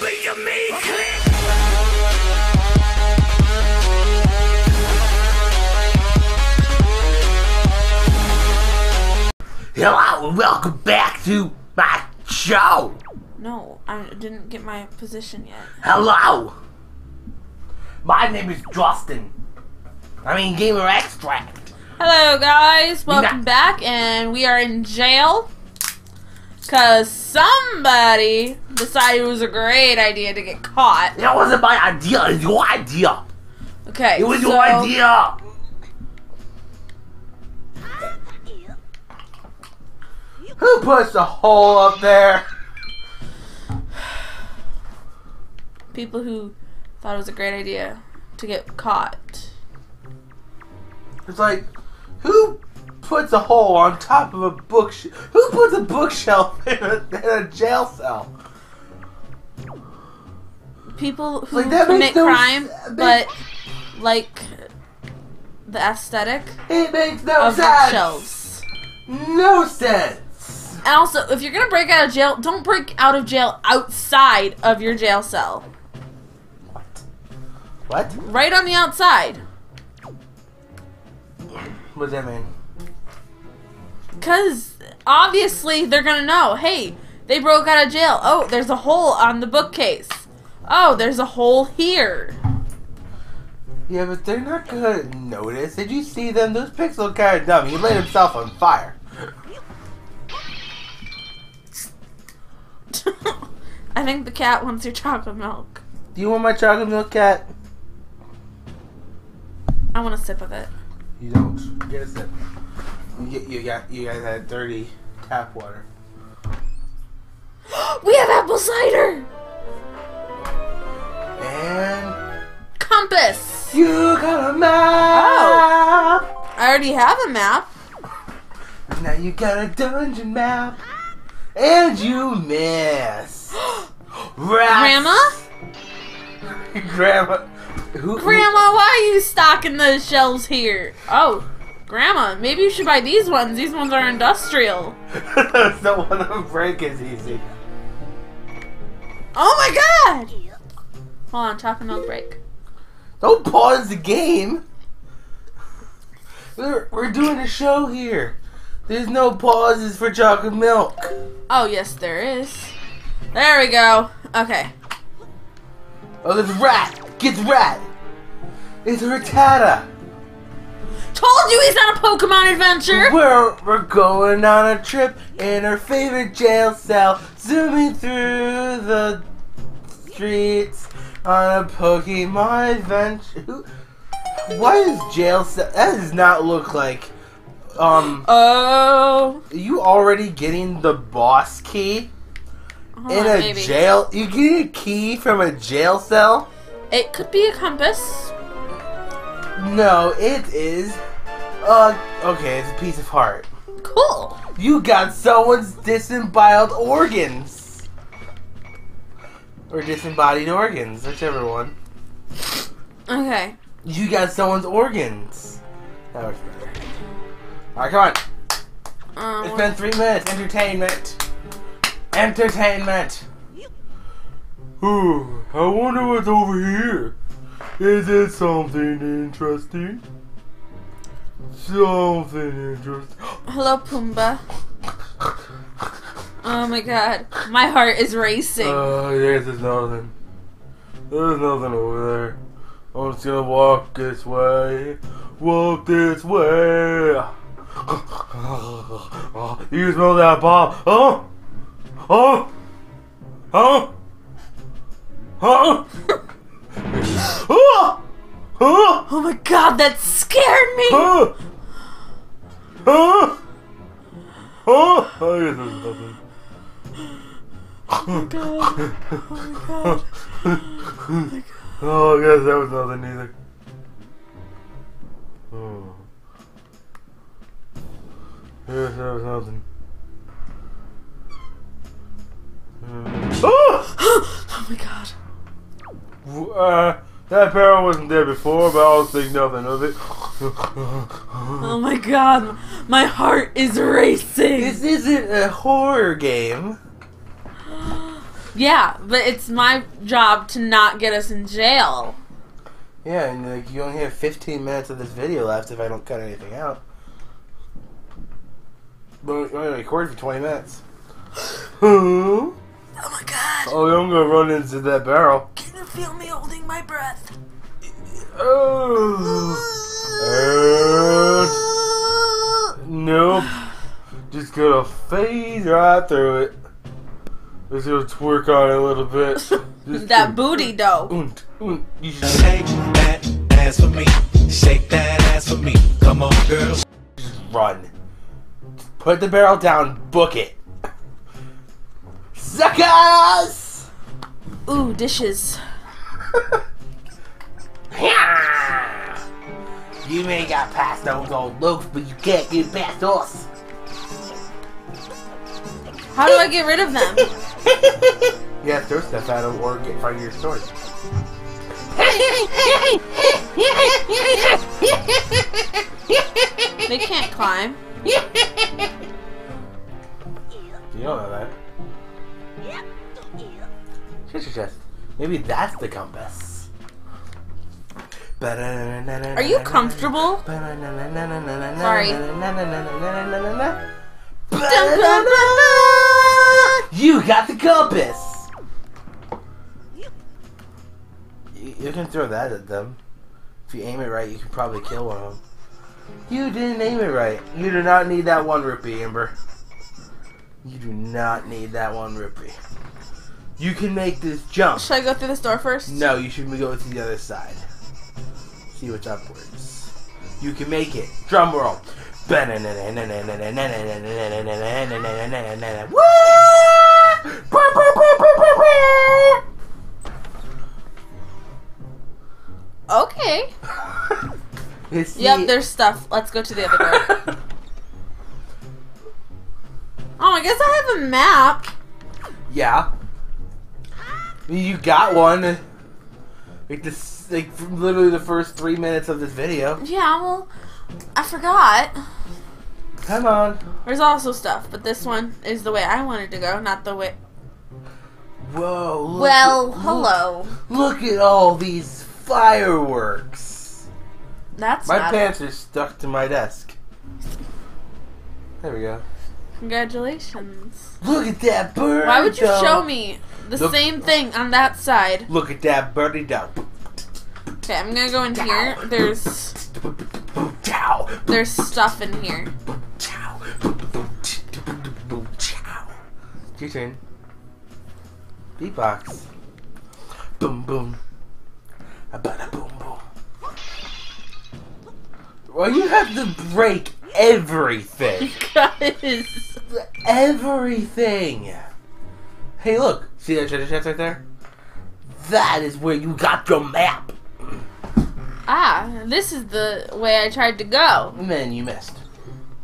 me to me, click. Hello and welcome back to my show. No, I didn't get my position yet. Hello. My name is Justin. I mean Gamer Extract. Hello, guys. Welcome back, and we are in jail because somebody decided it was a great idea to get caught. That wasn't my idea. It was your idea. Okay, It was so your idea. Who puts a hole up there? people who thought it was a great idea to get caught. It's like, who puts a hole on top of a bookshelf? Who puts a bookshelf in a, in a jail cell? People who Like, commit no crime, but like the aesthetic It makes no of sense. bookshelves. No sense. And also, if you're gonna break out of jail, don't break out of jail outside of your jail cell. What? What? Right on the outside. What does that mean? Because obviously they're gonna know hey, they broke out of jail. Oh, there's a hole on the bookcase. Oh, there's a hole here. Yeah, but they're not gonna notice. Did you see them? Those pigs look kind of dumb. He lit himself on fire. I think the cat wants your chocolate milk. Do you want my chocolate milk, cat? I want a sip of it. You don't. Get a sip. You, you got. You guys had dirty tap water. we have apple cider! And Compass! you got a map. Oh, I already have a map. Now you got a dungeon map, and you miss. Grandma? Grandma. Who, Grandma, why are you stocking those shelves here? Oh, Grandma, maybe you should buy these ones. These ones are industrial. The one that break is easy. Oh my god! Hold on, chocolate milk break. Don't pause the game. We're, we're doing a show here. There's no pauses for chocolate milk. Oh, yes, there is. There we go. Okay. Oh, there's a rat. Gets rat. It's a Rattata. Told you he's not a Pokemon adventure! We're, we're going on a trip in our favorite jail cell, zooming through the streets on a Pokemon adventure. Why is jail cell? That does not look like. Um, Oh. are you already getting the boss key Hold in on, a maybe. jail? You getting a key from a jail cell? It could be a compass. No, it is. Uh, okay, it's a piece of heart. Cool. You got someone's disembodied organs. Or disembodied organs, whichever one. Okay. You got someone's organs. That works better. Alright, come on. It's been three minutes. Entertainment. Entertainment. Ooh, I wonder what's over here. Is it something interesting? Something interesting. hello, Pumbaa. Oh my god. My heart is racing. Uh, yes, there's nothing. There's nothing over there. I'm just gonna walk this way. Walk this way. you smell that pop? Huh? Huh? Huh? Huh? Huh? Huh? oh my god, that scared me! Huh? Huh? Huh? Oh, there's nothing. Oh my god. Oh my god. Oh, I guess that was nothing either. Oh. Yes, that was nothing. Uh, oh! Oh my god. Uh, that barrel wasn't there before, but I'll think nothing of it. Oh my god. My heart is racing. this isn't a horror game. Yeah, but it's my job to not get us in jail. Yeah, and like you only have 15 minutes of this video left if I don't cut anything out. But we only recorded for 20 minutes. oh Oh my god. Oh, I'm gonna run into that barrel. Can you feel me holding my breath? Oh. And nope. Just gonna phase right through it. Just gonna twerk on it a little bit. Just that booty though. Unt, unt. You should Shake that ass for me. Shake that ass for me. Come on, girl. just run. Put the barrel down. Book it. Suckers! Ooh, dishes. You may got past those old looks, but you can't get past us. How do I get rid of them? Yeah, throw stuff at him or get find your sword. They can't climb. You don't know that. Shut your chest. Maybe that's the compass. Are you comfortable? Sorry. You got the compass. You, you can throw that at them. If you aim it right, you can probably kill one of them. You didn't aim it right. You do not need that one rupee, Amber. You do not need that one rupee. You can make this jump. Should I go through this door first? No, you should go to the other side. See what's upwards. You can make it. Drum roll. Okay. Yep, there's stuff. Let's go to the other door. Oh, I guess I have a map. yeah. You got one. Like this, like literally the first three minutes of this video. Yeah, well, I forgot. Come on. There's also stuff, but this one is the way I wanted to go, not the way. Whoa. Look Well, at, hello. Look, look at all these fireworks. That's My pants are stuck to my desk. There we go. Congratulations. Look at that bird. Why would you dog. show me the Look- same thing on that side? Look at that birdie dog. Okay, I'm gonna go in here. There's Chow. there's stuff in here. Chow. Chow. Your turn. Beatbox. Boom boom. A bada boom boom. Well, you have to break everything. Guys. everything. Hey, look. See that treasure chest right there? That is where you got your map. Ah, this is the way I tried to go. And then you missed.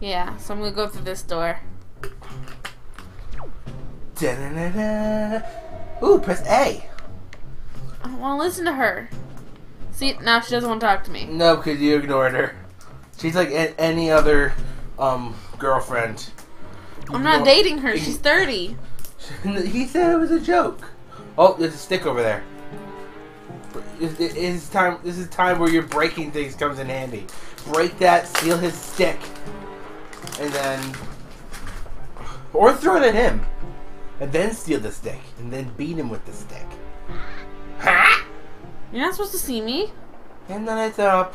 Yeah, so I'm gonna go through this door. Da-na-na-na. Ooh, press A. I don't want to listen to her. See, now she doesn't want to talk to me. No, because you ignored her. She's like a- any other um girlfriend. I'm not Ignore- dating her. She's 30. He said it was a joke. Oh, there's a stick over there. It- it- It's time. This is time where your breaking things comes in handy. Break that, steal his stick, and then, or throw it at him, and then steal the stick, and then beat him with the stick. Ha! You're not supposed to see me. And then it's up.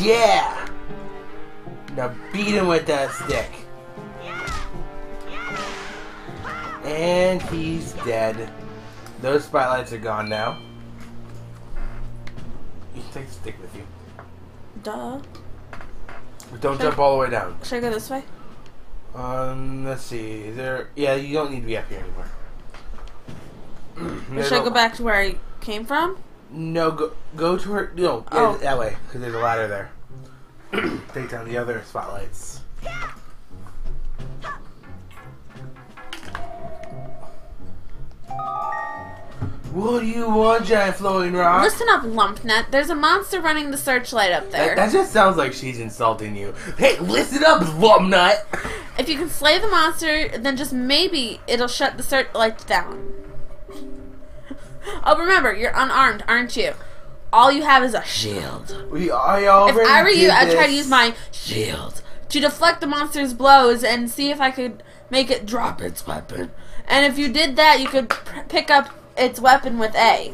Yeah! Now beat him with that stick. And he's dead. Those spotlights are gone now. You can take the stick with you. Duh. But don't jump all the way down. Should I go this way? Um, let's see. Is there? Yeah, you don't need to be up here anymore. Or should I go back to where I came from? No, go go to her. No, Oh. that way because there's a ladder there. Take down the other spotlights. What do you want, giant flowing rock? Listen up, Lumpnet. There's a monster running the searchlight up there. That, that just sounds like she's insulting you. Hey, listen up, Lumpnut! If you can slay the monster, then just maybe it'll shut the searchlights down. Oh, remember, you're unarmed, aren't you? All you have is a shield. We I If I were you, I'd try to use my shield to deflect the monster's blows and see if I could make it drop its weapon. And if you did that, you could pick up its weapon with A.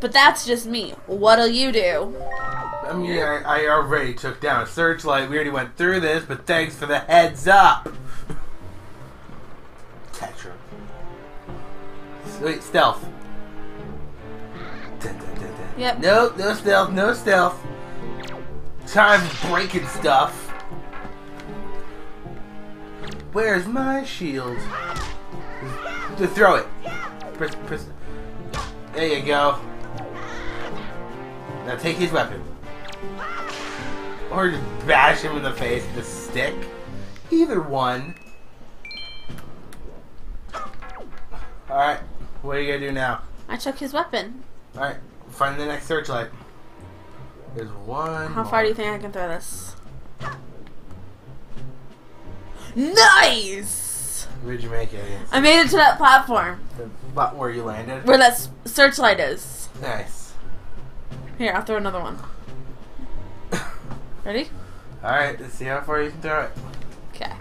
But that's just me. What'll you do? I mean, I, I already took down a searchlight. We already went through this, but thanks for the heads up. Tetra. Wait, stealth. Yep. Nope, no stealth, no stealth. Time breaking stuff. Where's my shield? To throw it. Press, press. There you go. Now take his weapon. Or just bash him in the face with a stick. Either one. Alright, what are you gonna do now? I took his weapon. Alright, find the next searchlight. There's one. How more. far do you think I can throw this? Nice! Where'd you make it? I made it to that platform The button where you landed? where that searchlight is. Nice. Here, I'll throw another one. Ready? Alright, let's see how far you can throw it. Okay.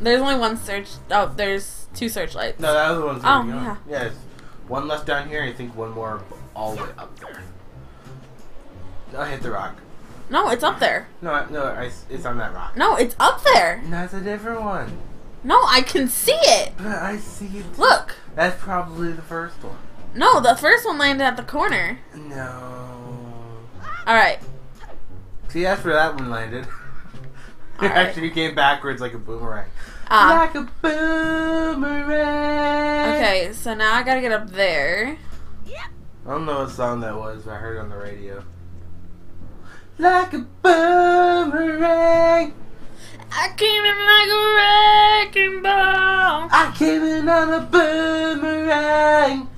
There's only one search. Oh, there's two searchlights. No, that other one's Oh, already gone. yeah. Yeah, one left down here, I think one more all the way up there. I'll hit the rock. No, it's up there. No, I- no, I, it's on that rock. No, it's up there. No, it's a different one. No, I can see it. But I see it. Look. That's probably the first one. No, the first one landed at the corner. No. All right. See, that's where that one landed. it Alright. actually came backwards like a boomerang. Ah. like a boomerang. Okay, so now I gotta get up there. I don't know what song that was, but I heard it on the radio. Like a boomerang. I came in like a wrecking ball. I came in on a boomerang.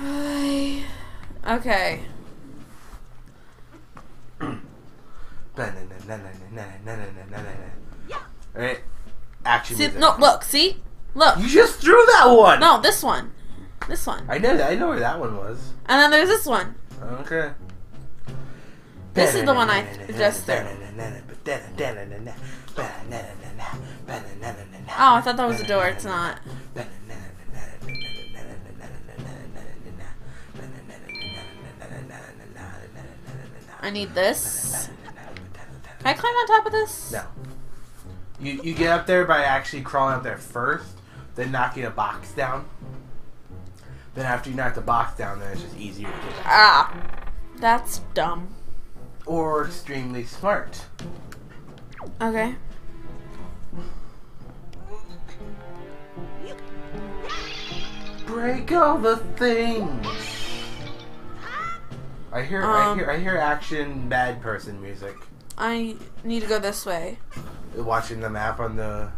okay. Alright. Action See, no, look, see, look. You just threw that one! No, this one, this one, I know. I know where that one was. and then there's this one. Okay. This is the one I just threw. Oh, I thought that was a door. It's not. I need this. Can I climb on top of this? No. You you get up there by actually crawling up there first, then knocking a box down. Then after you knock the box down, then it's just easier to get. Ah, that's dumb. Or extremely smart. Okay. Break all the things. I hear I Um, hear I hear action bad person music. I need to go this way. Watching the map on the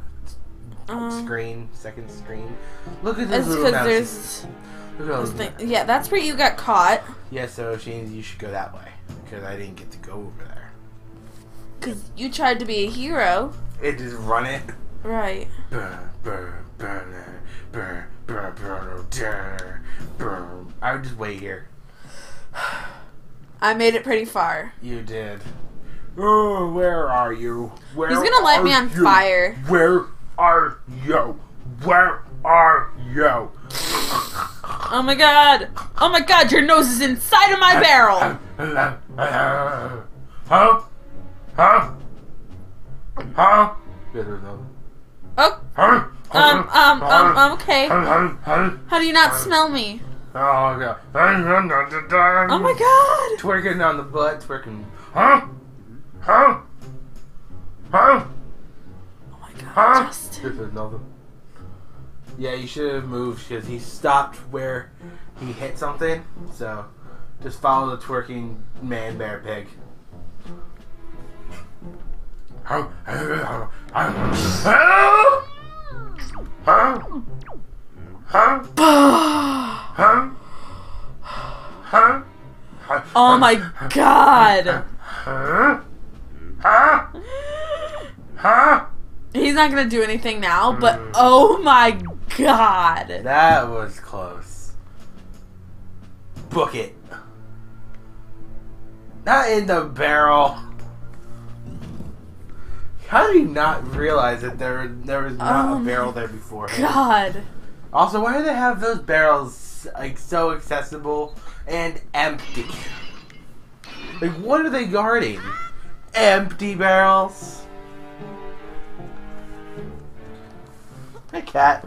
Um, screen, second screen. Look at this it's little mouse. There's Look at all this those thing. Yeah, that's where you got caught. Yeah, so Shane, you should go that way because I didn't get to go over there. Because you tried to be a hero. It just run it. Right. Burn, burn, burn, burn, burn, burn, oh, burn, burn. I would just wait here. I made it pretty far. You did. Oh, where are you? Where He's gonna light me on you? fire. Where are you? Where are you? Oh my god! Oh my god, your nose is inside of my barrel! Huh? Huh? Huh? There's no. Oh, Huh? um, um, um, um, okay. Huh? Huh? How do you not smell me? Oh god. Oh my god! Twerking on the butt, twerking. Huh? Huh? Huh? Oh my god, Huh? just. This is nothing. Yeah, you should have moved because he stopped where he hit something. So just follow the twerking man bear pig. Huh? Huh? Huh? Huh? Huh? Huh? Huh? Oh my god! Huh? Huh? Huh? not gonna do anything now, but oh my god. That was close. Book it. Not in the barrel. How do you not realize that there there was not Oh a barrel there before? God. Also, why do they have those barrels like so accessible and empty? Like, what are they guarding? Empty barrels. Hey, cat.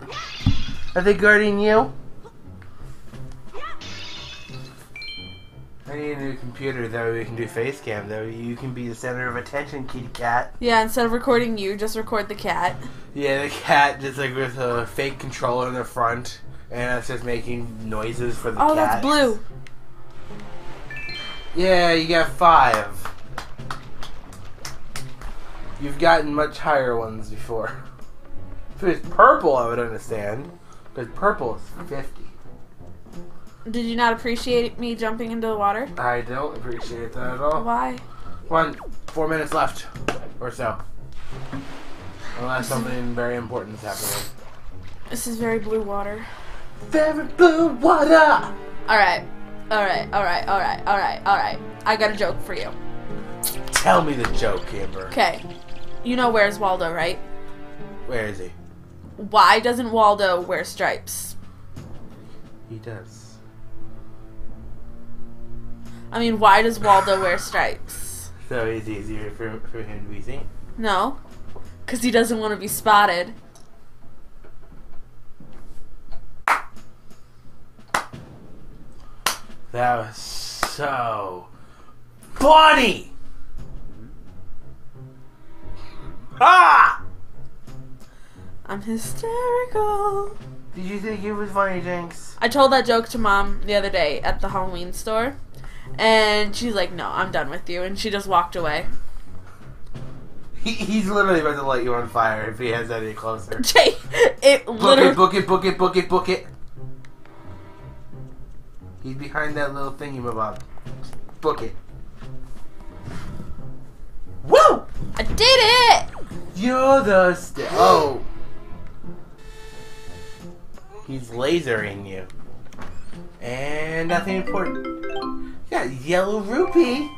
Are they guarding you? I need a new computer that way we can do face cam. That way you can be the center of attention, kitty cat. Yeah, instead of recording you, just record the cat. Yeah, the cat just like with a fake controller in the front, and it's just making noises for the Oh, cat. that's blue. Yeah, you got five. You've gotten much higher ones before. If it was purple, I would understand, because purple is fifty. Did you not appreciate me jumping into the water? I don't appreciate that at all. Why? One, four minutes left, or so. Unless something very important is happening. This is very blue water. Very blue water. Alright. Alright, alright, alright, alright, alright. I got a joke for you. Tell me the joke, Amber. Okay. You know where's Waldo, right? Where is he? Why doesn't Waldo wear stripes? He does. I mean, why does Waldo wear stripes? So it's easier for, for him to be seen. No. Because he doesn't want to be spotted. That was so funny. Ah! I'm hysterical. Did you think it was funny, Jinx? I told that joke to mom the other day at the Halloween store. And she's like, no, I'm done with you. And she just walked away. He, he's literally about to light you on fire if he has any closer. Jay, it Book literally. it, book it, book it, book it, book it. He's behind that little thingy, bob. Book it. Woo! I did it! You're the st- oh. He's lasering you. And nothing important. Yeah, yellow rupee.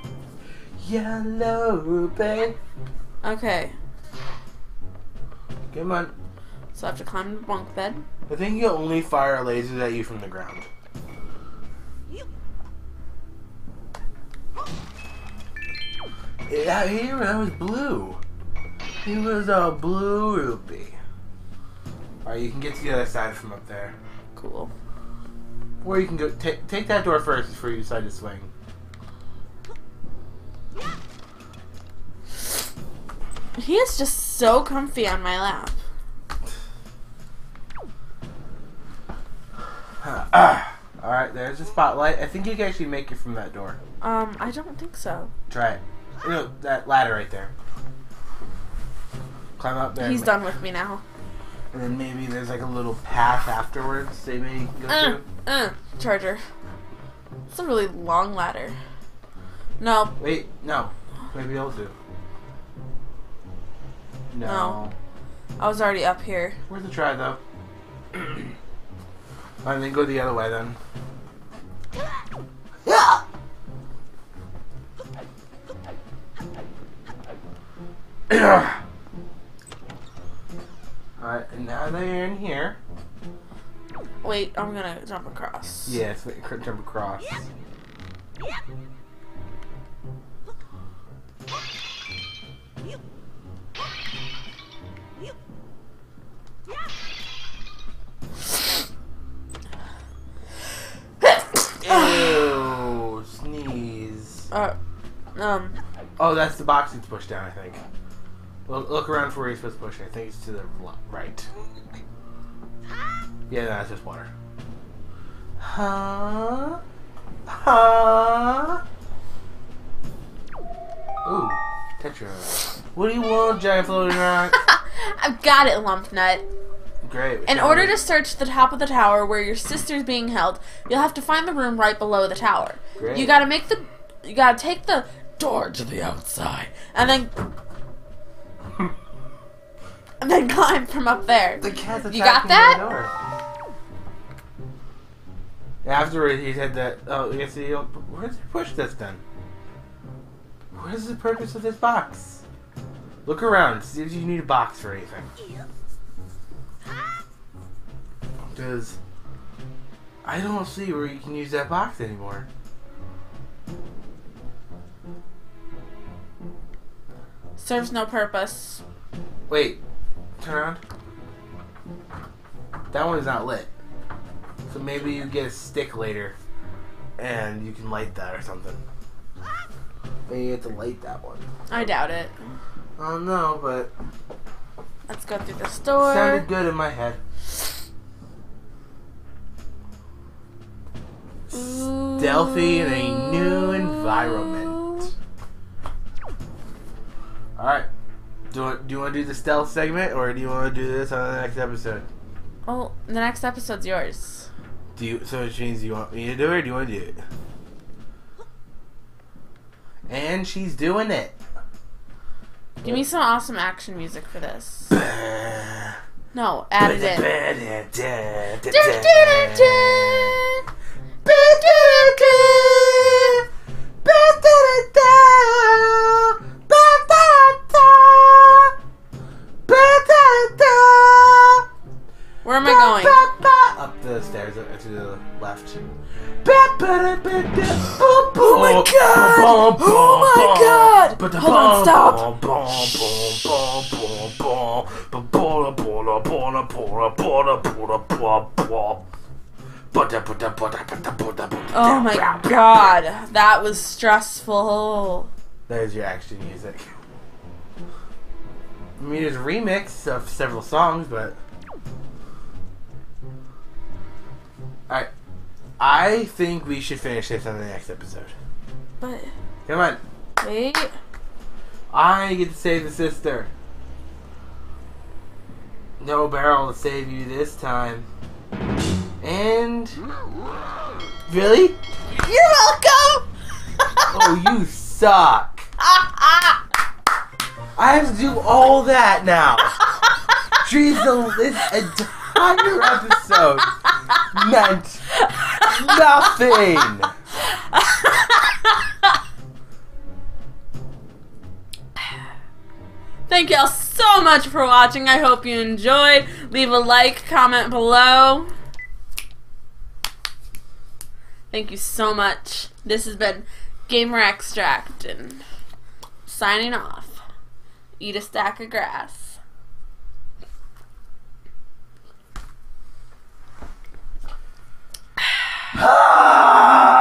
Yellow rupee. Okay. Come on. So I have to climb the bunk bed. I think you only fire lasers at you from the ground. Yeah, he that was blue. He was a blue rupee. Alright, you can get to the other side from up there. Cool. Or you can go take take that door first before you decide to swing. He is just so comfy on my lap. Alright, there's a spotlight. I think you can actually make it from that door. Um, I don't think so. Try it. Know, that ladder right there. Climb up there. He's done with me now. And then maybe there's like a little path afterwards they may go Uh, through. uh, charger. It's a really long ladder. No, Wait, no. Maybe I'll do. No. No. I was already up here. Worth a try though. and then go the other way then. Yeah. Alright, and now that you're in here. Wait, I'm gonna jump across. Yes, cr- jump across. Ew, sneeze. Uh, um, Oh, that's the box that's pushed down, I think. Look, look around for supposed to push. I think it's to the right. Yeah, no, that's just water. Huh? Huh? Ooh, Tetra. What do you want, giant floating rock? I've got it, lump nut. Great. In order to search the top of the tower where your sister's being held, you'll have to find the room right below the tower. Great. You gotta make the, you gotta take the door to the outside, and then and then climb from up there. The cat's You got that? the door. Afterward, he said that. Oh, you see, where's he push this then? What is the purpose of this box? Look around. See if you need a box for anything. Because I don't see where you can use that box anymore. Serves no purpose. Wait, turn around. That one is not lit. So maybe you get a stick later and you can light that or something. Maybe you have to light that one. I doubt it. I don't know, but Let's go through the store. sounded good in my head. Stealthy in a new environment. Alright. Do you, want, do you want to do the stealth segment or do you want to do this on the next episode? Oh, the next episode's yours. Do you, so which means you want me to do it or do you want to do it? And she's doing it. Give me some awesome action music for this. No, add it in. Where am I going? Up the stairs, up to the left. Oh my god! Oh my god! Hold on, stop! Oh my god, that was stressful. There's your action music. I mean, there's a remix of several songs, but. Alright. I think we should finish this on the next episode. But Come on. wait, I get to save the sister. No barrel to save you this time. And. Really? you're welcome. Oh, you suck. I have to do all that now. Trees this entire episode meant nothing. Thank y'all so much for watching. I hope you enjoyed. Leave a like, comment below. Thank you so much. This has been Gamer Extract and signing off eat a stack of grass.